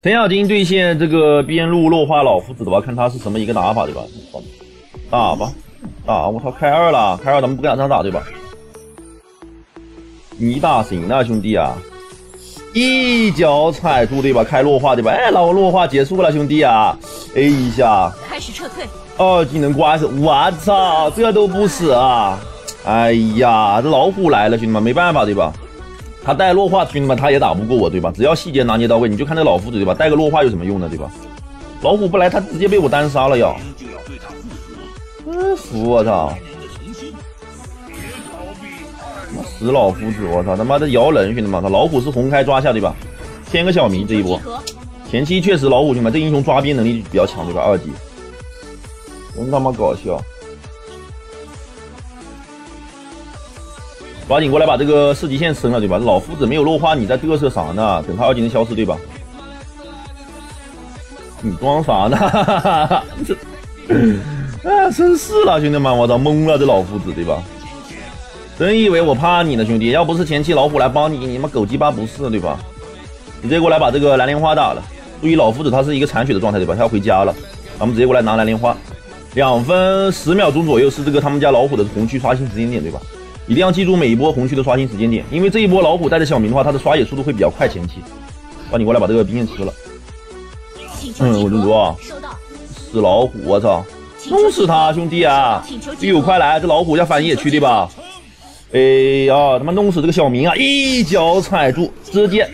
程咬金对线这个边路落花老夫子的话，看他是什么一个打法对吧？打吧，打！我操，开二了，开二咱们不敢这样打对吧？你打行啊兄弟啊！一脚踩住对吧？开落花对吧？哎，老落花结束了兄弟啊！A 一下，开始撤退。二技能刮死，我操，这都不死啊！哎呀，这老虎来了，兄弟们没办法对吧？他带落花，兄弟们他也打不过我对吧？只要细节拿捏到位，你就看那老夫子对吧？带个落花有什么用呢对吧？老虎不来，他直接被我单杀了呀！真服我操！死老夫子，我操他妈的摇人，兄弟们，他老虎是红开抓下对吧？添个小迷这一波，前期确实老虎兄弟们这英雄抓边能力比较强对吧？二级，真他妈搞笑！抓紧过来把这个四级线升了对吧？老夫子没有落花，你在嘚瑟啥呢？等他二技能消失对吧？你装啥呢？这，啊，真是了，兄弟们，我操，懵了这老夫子对吧？真以为我怕你呢，兄弟！要不是前期老虎来帮你，你妈狗鸡巴不是，对吧？直接过来把这个蓝莲花打了。注意老夫子他是一个残血的状态，对吧？他要回家了，咱们直接过来拿蓝莲花。两分十秒钟左右是这个他们家老虎的红区刷新时间点，对吧？一定要记住每一波红区的刷新时间点，因为这一波老虎带着小明的话，他的刷野速度会比较快。前期，抓紧过来把这个兵线吃了。嗯，我就说，死老虎，我操，弄死他，兄弟啊！队友快来，这老虎要反野区对吧？哎呀，他妈弄死这个小明啊！一脚踩住，直接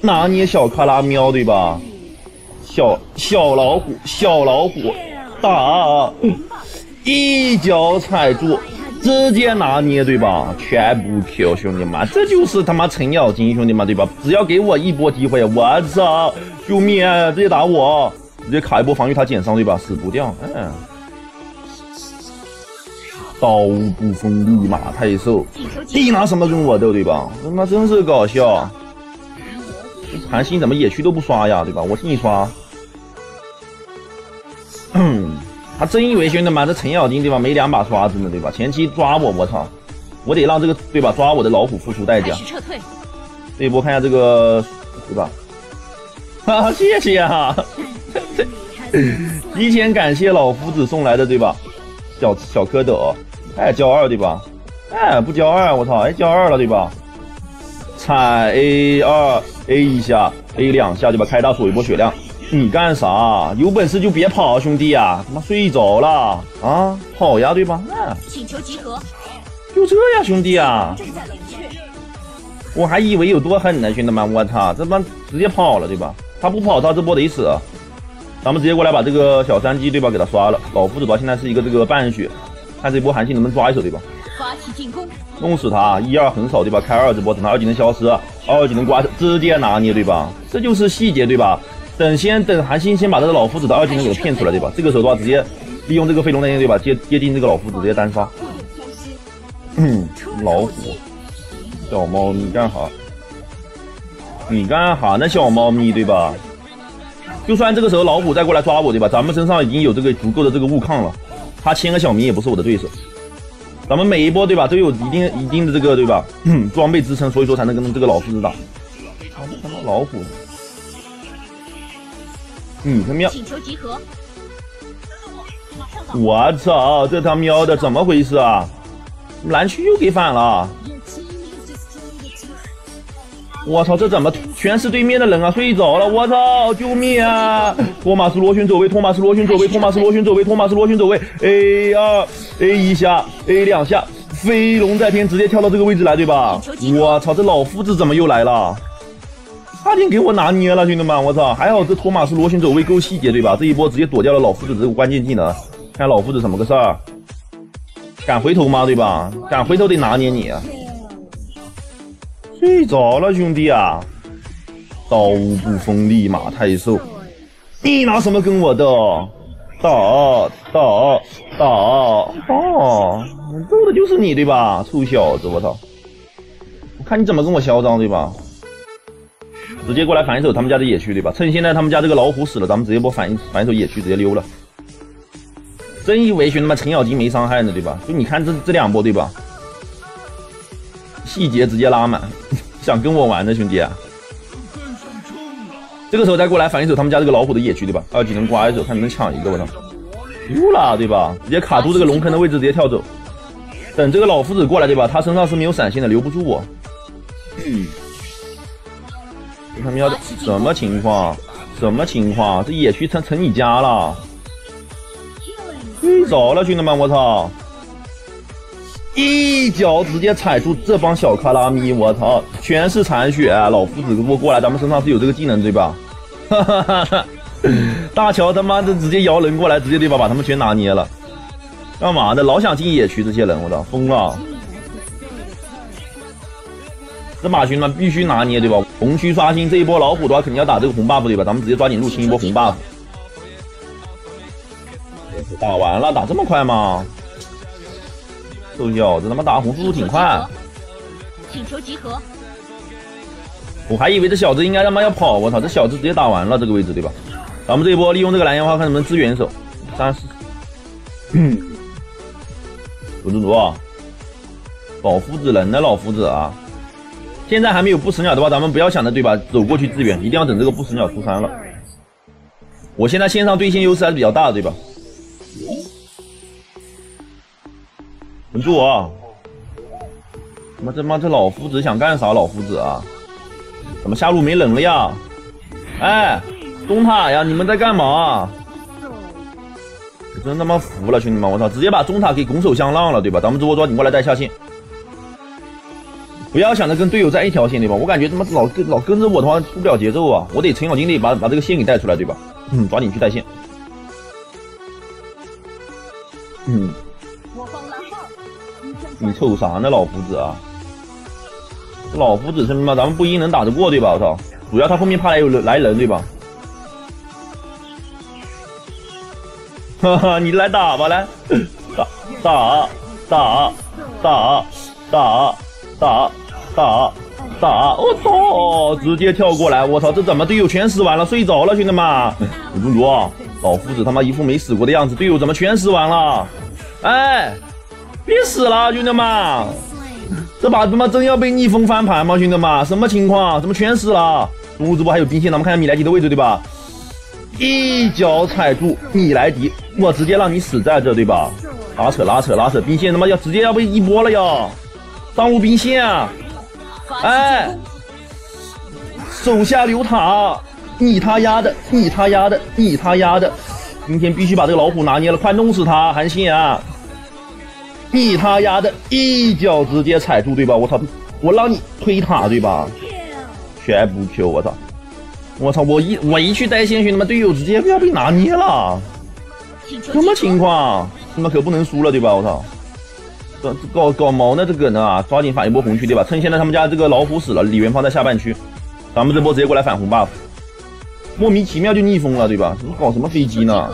拿捏小卡拉喵，对吧？小小老虎，小老虎，打！一脚踩住，直接拿捏，对吧？全部 Q，兄弟们，这就是他妈程咬金，兄弟们，对吧？只要给我一波机会，我操！救命！直接打我，直接卡一波防御，他减伤，对吧？死不掉，嗯。刀不锋利马太瘦，你拿什么跟我斗对吧？他妈真是搞笑！韩信怎么野区都不刷呀对吧？我替你刷。嗯他真以为兄弟们这程咬金对吧？没两把刷子呢对吧？前期抓我，我操！我得让这个对吧？抓我的老虎付出代价。这一波看一下这个对吧？哈，谢谢啊！提前感谢老夫子送来的对吧？小小蝌蚪。哎，交二对吧？哎，不交二，我操！哎，交二了对吧？踩 A 二 A 一下，A 两下对吧？开大锁一波血量。你干啥？有本事就别跑，兄弟啊！他妈睡着了啊？跑呀对吧？嗯。请求集合。就这呀，兄弟啊！我还以为有多狠呢，兄弟们！我操，这帮直接跑了对吧？他不跑，他这波得死。咱们直接过来把这个小山鸡对吧？给他刷了。老夫子吧，现在是一个这个半血。看这波韩信能不能抓一手，对吧？发起进攻，弄死他！一二横扫，对吧？开二这波，等他二技能消失，二技能刮直接拿捏，对吧？这就是细节，对吧？等先等韩信先把这个老夫子的二技能给骗出来，对吧？这个时候的话，直接利用这个飞龙在线，对吧？接接近这个老夫子，直接单杀。嗯，老虎，小猫咪干哈？你干哈呢，小猫咪，对吧？就算这个时候老虎再过来抓我，对吧？咱们身上已经有这个足够的这个物抗了。他牵个小明也不是我的对手，咱们每一波对吧都有一定一定的这个对吧 装备支撑，所以说才能跟这个老夫子打。他妈老虎，你他喵！请求集合我操，这他喵的怎么回事啊？蓝区又给反了。我操，这怎么全是对面的人啊？睡着了，我操，救命啊！托马斯螺旋走位，托马斯螺旋走位，托马斯螺旋走位，托马斯螺旋走位，A 二 A 一下，A 两下，飞龙在天，直接跳到这个位置来，对吧？我操，这老夫子怎么又来了？差点给我拿捏了，兄弟们，我操，还好这托马斯螺旋走位够细节，对吧？这一波直接躲掉了老夫子这个关键技能，看老夫子怎么个事儿？敢回头吗？对吧？敢回头得拿捏你。睡着了，兄弟啊！刀不锋利马太瘦，你拿什么跟我斗？打打打！哦，斗的就是你对吧？臭小子，我操！我看你怎么跟我嚣张对吧？直接过来反一手他们家的野区对吧？趁现在他们家这个老虎死了，咱们直接波反一反一手野区，直接溜了。真以为兄弟们程咬金没伤害呢对吧？就你看这这两波对吧？细节直接拉满，想跟我玩的兄弟啊！这个时候再过来反一手他们家这个老虎的野区，对吧？二技能刮一手，看能不能抢一个，我操！溜了，对吧？直接卡住这个龙坑的位置，直接跳走。等这个老夫子过来，对吧？他身上是没有闪现的，留不住我。嗯。他喵的，什么情况？什么情况？这野区成成你家了？睡着了，兄弟们，我操！一脚直接踩住这帮小卡拉咪，我操，全是残血！老夫子给我过来，咱们身上是有这个技能对吧？哈哈哈哈大乔他妈的直接摇人过来，直接对吧？把他们全拿捏了。干嘛的？老想进野区，这些人，我操，疯了！这马兄弟们必须拿捏对吧？红区刷新这一波老虎的话，肯定要打这个红 buff 对吧？咱们直接抓紧入侵一波红 buff。打完了，打这么快吗？臭小子，他妈打红速度挺快。请求集合。我还以为这小子应该他妈要跑，我操，这小子直接打完了这个位置，对吧？咱们这一波利用这个蓝烟花，看能不能支援手。三十。文中卓，老夫子人呢？老夫子啊！现在还没有不死鸟的话，咱们不要想着对吧？走过去支援，一定要等这个不死鸟出山了。我现在线上对线优势还是比较大的，对吧？稳住啊！他妈这妈这老夫子想干啥？老夫子啊！怎么下路没人了呀？哎，中塔呀！你们在干嘛？我真他妈服了，兄弟们！我操，直接把中塔给拱手相让了，对吧？咱们直播抓紧过来带下线，不要想着跟队友在一条线对吧？我感觉他妈老跟老跟着我的话出不了节奏啊。我得程咬金得把把这个线给带出来对吧？嗯抓紧去带线。嗯。你瞅啥呢老夫子啊？老夫子是弟咱们不一定能打得过对吧？我操。主要他后面怕来有人来人对吧？哈 哈你来打吧来。打打打打打打。打打我操，直接跳过来！我操，这怎么队友全死完了？睡着了，兄弟们！中毒！老夫子他妈一副没死过的样子，队友怎么全死完了？哎！别死了，兄弟们！这把他妈真要被逆风翻盘吗，兄弟们？什么情况？怎么全死了？中路直播还有兵线，咱们看下米莱迪的位置，对吧？一脚踩住米莱迪，我直接让你死在这，对吧？拉扯拉扯拉扯，兵线他妈要直接要被一波了呀！上路兵线啊，哎，手下留塔，你他丫的，你他丫的，你他丫的！今天必须把这个老虎拿捏了，快弄死他，韩信啊！你他丫的一脚直接踩住对吧？我操，我让你推塔对吧？全部 Q 我操！我操，我一我一去带线，兄弟们队友直接要被拿捏了，什么情况？他妈可不能输了对吧？我操！搞搞搞毛呢这个呢？抓紧反一波红区对吧？趁现在他们家这个老虎死了，李元芳在下半区，咱们这波直接过来反红 buff，莫名其妙就逆风了对吧？你搞什么飞机呢？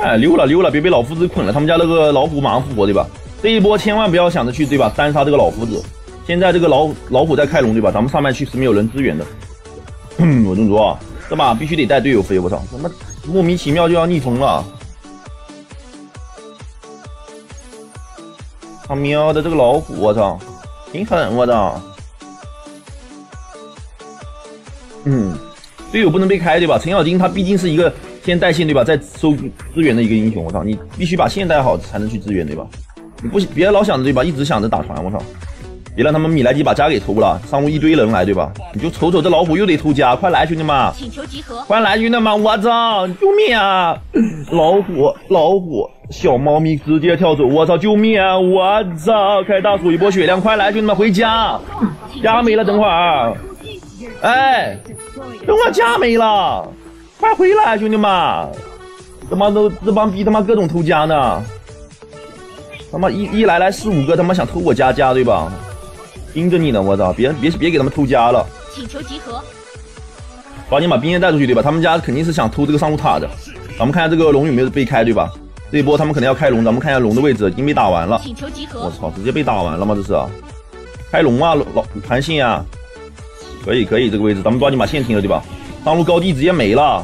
哎，溜了溜了，别被老夫子捆了。他们家那个老虎马上复活，对吧？这一波千万不要想着去，对吧？单杀这个老夫子。现在这个老老虎在开龙，对吧？咱们上半区是没有人支援的。我这么说，这把必须得带队友飞。我操，他妈莫名其妙就要逆风了。他喵的，这个老虎，我操，挺狠，我操。嗯，队友不能被开，对吧？程咬金他毕竟是一个。先带线对吧？再收资源的一个英雄，我操，你必须把线带好才能去支援对吧？你不别老想着对吧？一直想着打团，我操！别让他们米莱狄把家给偷了，上路一堆人来对吧？你就瞅瞅这老虎又得偷家，快来兄弟们！请求集合！快来兄弟们！我操！救命啊！老虎老虎小猫咪直接跳走，我操！救命啊！我操！开大树一波血量，快来兄弟们回家！家没了，等会儿。哎，等我家没了。快回来，兄弟们！他妈都这帮逼他妈各种偷家呢！他妈一一来来四五个，他妈想偷我家家对吧？盯着你呢，我操！别别别给他们偷家了！请求集合！抓紧把兵线带出去对吧？他们家肯定是想偷这个上路塔的。咱们看下这个龙有没有被开对吧？这一波他们可能要开龙，咱们看一下龙的位置已经被打完了。请求集合！我操，直接被打完了吗？这是开龙啊，老韩信啊！可以可以，这个位置咱们抓紧把线停了对吧？上路高地直接没了，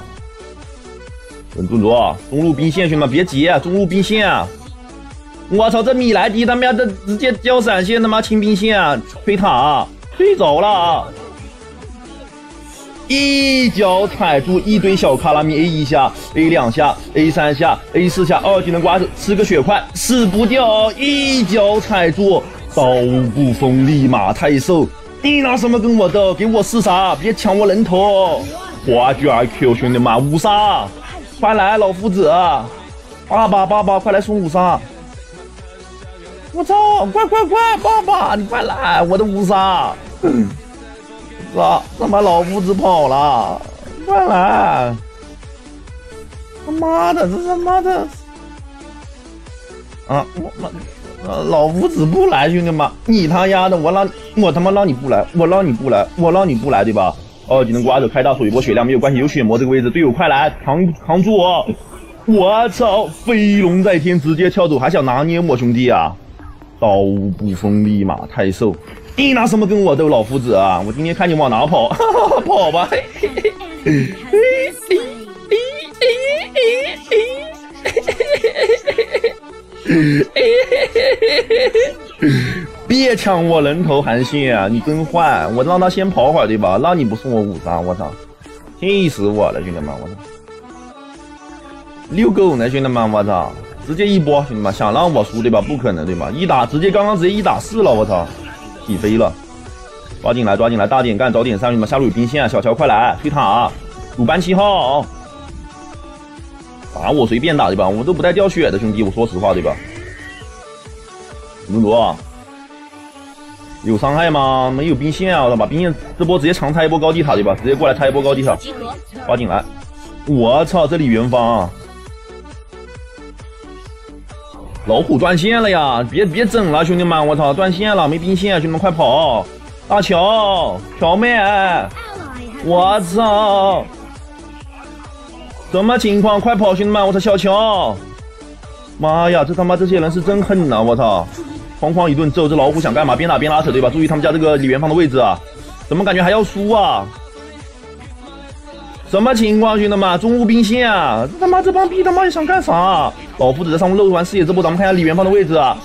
稳住住，中路兵线，兄弟们别急，中路兵线，我操，这米莱迪他喵的直接交闪现，他妈清兵线推塔，推走了。一脚踩住一堆小卡拉米，A 一下，A 两下，A 三下，A 四下，二技能刮手，吃个血块，死不掉。一脚踩住，刀不锋利马太瘦，你拿什么跟我斗？给我四杀，别抢我人头。花卷 Q 兄弟们五杀，快来老夫子，爸爸爸爸快来送五杀。我操，快快快，爸爸你快来，我的五杀。咋？他妈老夫子跑了！快来！他妈的，这他妈的！啊！我妈，老夫子不来，兄弟们，你他丫的，我让，我他妈让你不来，我让你不来，我让你不来，对吧？哦，技能刮手开大手一波血量没有关系，有血魔这个位置，队友快来扛扛住我！我操，飞龙在天，直接跳走，还想拿捏我兄弟啊？刀不锋利马太瘦。你拿什么跟我斗，老夫子啊！我今天看你往哪跑，跑吧！别抢我人头，韩信啊！你真坏！我让他先跑会儿，对吧？让你不送我五杀，我操！气死我了，兄弟们！我操！遛狗呢，兄弟们！我操！直接一波，兄弟们！想让我输对吧？不可能对吧？一打直接刚刚直接一打四了，我操！起飞了，抓紧来，抓紧来，大点干，早点上，兄弟们，下路有兵线，小乔快来推塔，鲁班七号，打我随便打对吧？我都不带掉血的兄弟，我说实话对吧？卢卢，有伤害吗？没有兵线啊，我操，把兵线这波直接强拆一波高地塔对吧？直接过来拆一波高地塔，抓紧来，我操，这里元芳。老虎断线了呀！别别整了，兄弟们！我操，断线了，没兵线，兄弟们快跑！大乔，乔妹，我操，什么情况？快跑，兄弟们！我操，小乔，妈呀，这他妈这些人是真狠呐！我操，哐哐一顿揍，这老虎想干嘛？边打边拉扯，对吧？注意他们家这个李元芳的位置啊！怎么感觉还要输啊？什么情况，兄弟们？中路兵线啊！这他妈这帮逼他妈想干啥？老夫子在上路露完视野，这波咱们看一下李元芳的位置啊！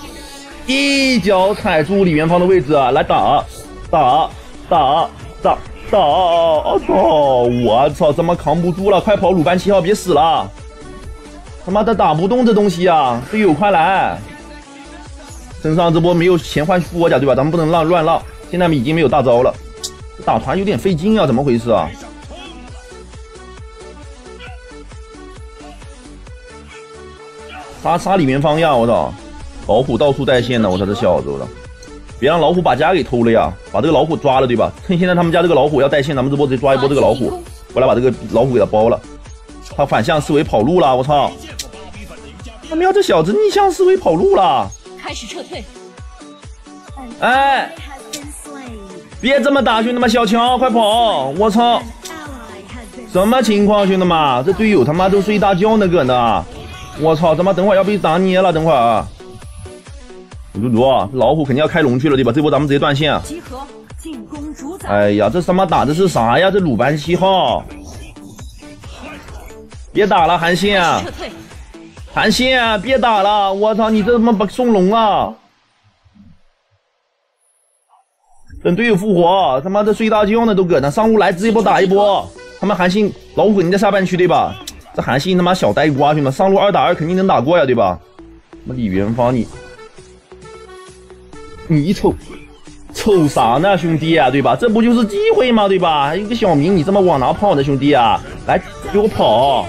一脚踩住李元芳的位置啊！来打打打打打！我操！我操！怎么扛不住了？快跑，鲁班七号别死了！他妈的打不动这东西啊！队友快来！身上这波没有钱换复活甲对吧？咱们不能浪乱浪。现在已经没有大招了，打团有点费劲啊！怎么回事啊？杀杀李元芳呀！我操，老虎到处带线呢！我操，这小子，我操，别让老虎把家给偷了呀！把这个老虎抓了，对吧？趁现在他们家这个老虎要带线，咱们这波直接抓一波这个老虎，过来把这个老虎给他包了。他反向思维跑路了，我操！他喵，这小子逆向思维跑路了！开始撤退。哎，别这么打，兄弟们，小乔快跑！我操，什么情况，兄弟们？这队友他妈都睡大觉呢，搁那。我操！他妈等会儿要被打捏了，等会儿啊！卢卢，老虎肯定要开龙去了，对吧？这波咱们直接断线啊！集合，进攻主宰！哎呀，这他妈打的是啥呀？这鲁班七号，别打了，韩信啊！韩信啊，别打了！我操，你这他妈不送龙啊！等队友复活，他妈这睡大觉呢，都搁那上路来，直接波打一波！他妈韩信老虎肯定在下半区，对吧？这韩信他妈小呆瓜，兄弟们，上路二打二肯定能打过呀，对吧？李元芳你，你瞅瞅啥呢，兄弟啊，对吧？这不就是机会吗，对吧？一个小明，你这么往哪跑呢，兄弟啊？来给我跑，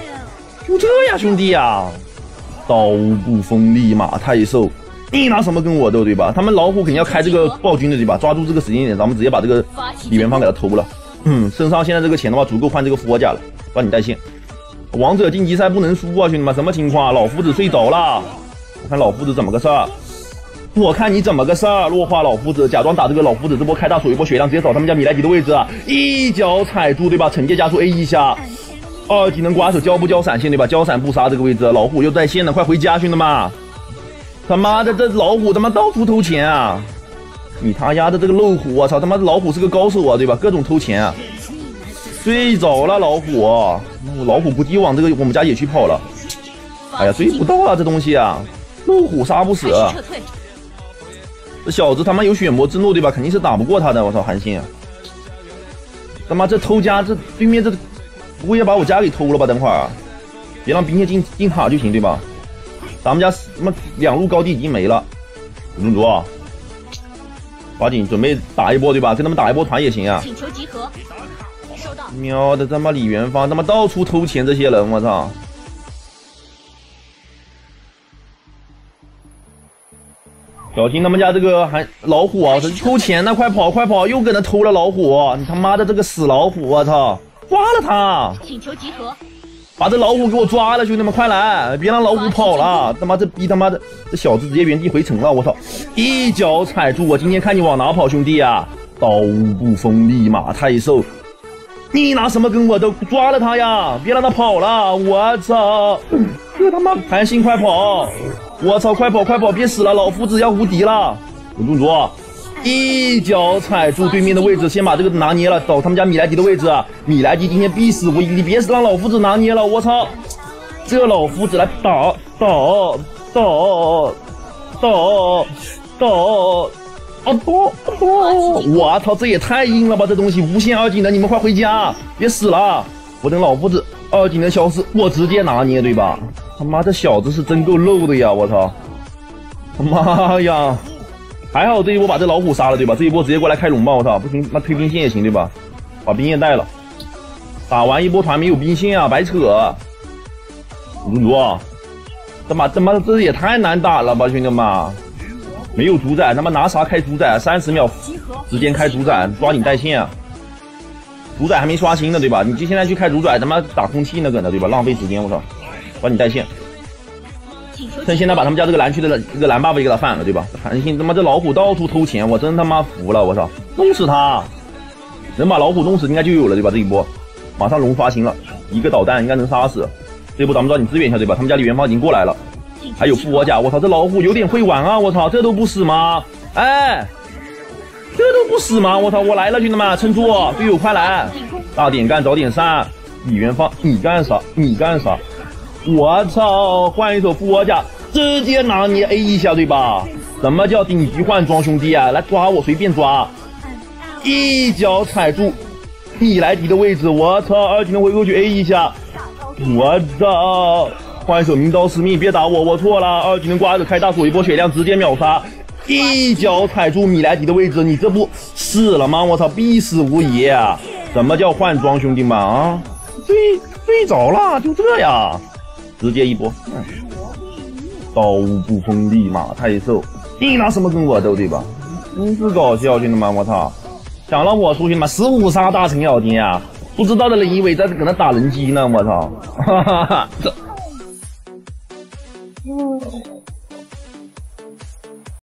就这呀，兄弟啊！刀不锋利马太瘦，你拿什么跟我斗，对吧？他们老虎肯定要开这个暴君的，对吧？抓住这个时间点，咱们直接把这个李元芳给他偷了。嗯，身上现在这个钱的话，足够换这个复活甲了，帮你带线。王者晋级赛不能输啊，兄弟们！什么情况？老夫子睡着了，我看老夫子怎么个事儿？我看你怎么个事儿？弱化老夫子，假装打这个老夫子，这波开大手一波血量，直接找他们家米莱迪的位置，一脚踩住，对吧？惩戒加速 A 一下，二技能刮手交不交闪现，对吧？交闪不杀这个位置，老虎又在线了，快回家，兄弟们！他妈的，这老虎他妈到处偷钱啊！你他丫的这个漏虎，我操！他妈老虎是个高手啊，对吧？各种偷钱啊！睡着了老虎，老虎估计往这个我们家野区跑了。哎呀，追不到啊，这东西啊！路虎杀不死。这小子他妈有血魔之怒对吧？肯定是打不过他的。我操，韩信，他妈这偷家，这对面这不会要把我家给偷了吧？等会儿，别让兵线进进塔就行对吧？咱们家他妈两路高地已经没了，龙族，抓紧准备打一波对吧？跟他们打一波团也行啊。请求集合，喵的，他妈李元芳他妈到处偷钱，这些人我操！小心他们家这个还老虎啊！这偷钱呢，快跑快跑！又搁那偷了老虎！你他妈的这个死老虎！我操，抓了他！请求集合，把这老虎给我抓了，兄弟们快来！别让老虎跑了！他妈这逼他妈的这小子直接原地回城了！我操，一脚踩住！我今天看你往哪跑，兄弟啊！刀不锋利马太瘦，你拿什么跟我斗？抓了他呀！别让他跑了！我操，这他妈韩信快跑！我操！快跑快跑！别死了！老夫子要无敌了！文宗主，一脚踩住对面的位置，先把这个拿捏了，找他们家米莱迪的位置。米莱迪今天必死无疑！你别让老夫子拿捏了！我操！这老夫子来打打打打打啊打打！我操！这也太硬了吧！这东西无限二技能，你们快回家！别死了！我等老夫子二技能消失，我直接拿捏，对吧？他妈这小子是真够肉的呀！我操！妈呀！还好这一波把这老虎杀了，对吧？这一波直接过来开龙吧！我操，不行，那推兵线也行，对吧？把兵线带了，打完一波团没有兵线啊，白扯！龙族，他妈他妈这也太难打了吧，兄弟们！没有主宰，他妈拿啥开主宰？三十秒时间开主宰，抓紧带线啊！主宰还没刷新呢，对吧？你就现在去开主宰，他妈打空气那个呢，对吧？浪费时间，我操！帮你带线，趁现在把他们家这个蓝区的这个蓝 buff 给他反了，对吧？韩信他妈这老虎到处偷钱，我真他妈服了，我操！弄死他，能把老虎弄死应该就有了，对吧？这一波马上龙刷新了，一个导弹应该能杀死。这波咱们抓紧支援一下，对吧？他们家李元芳已经过来了，还有复活甲，我操！这老虎有点会玩啊，我操！这都不死吗？哎，这都不死吗？我操！我来了，兄弟们，撑住，队友快来！大点干，早点散。李元芳，你干啥？你干啥？我操！换一手复活甲，直接拿你 A 一下，对吧？什么叫顶级换装，兄弟啊？来抓我，随便抓！一脚踩住米莱迪的位置，我操！二技能回过去 A 一下，我操！换一手名刀司命，别打我，我错了。二技能刮着开大锁，一波血量直接秒杀，一脚踩住米莱迪的位置，你这不死了吗？我操，必死无疑！什么叫换装，兄弟们啊？睡睡着了，就这样。直接一波，刀不锋利马太瘦，你拿什么跟我斗对吧？真是搞笑，兄弟们，我操！想让我输，兄弟们？十五杀大程咬金啊！不知道的人以为在搁那打人机呢，我操！哈哈哈，这，